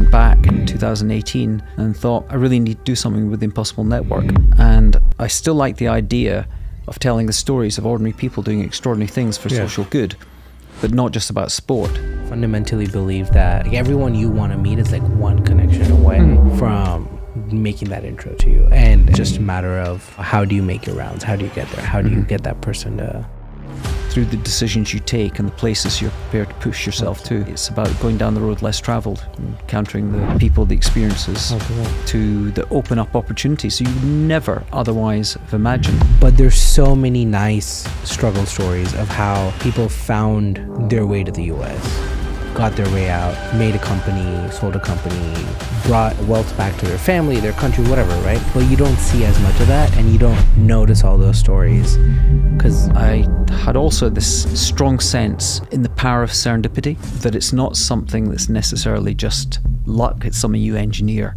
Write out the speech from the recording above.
went back in 2018 and thought I really need to do something with the Impossible Network. And I still like the idea of telling the stories of ordinary people doing extraordinary things for Yeah. social good, but not just about sport. fundamentally believe that like, everyone you want to meet is like one connection away hmm. from making that intro to you and just a matter of how do you make your rounds how do you get there how do you mm-hmm. get that person to Through the decisions you take and the places you're prepared to push yourself to, it's about going down the road less traveled, encountering the people, the experiences, to the open up opportunities you would never otherwise have imagined. but there's so many nice struggle stories of how people found their way to the US got their way out made a company sold a company brought wealth back to their family their country whatever right? But you don't see as much of that and you don't notice all those stories had also this strong sense in the power of serendipity that it's not something that's necessarily just luck, it's something you engineer.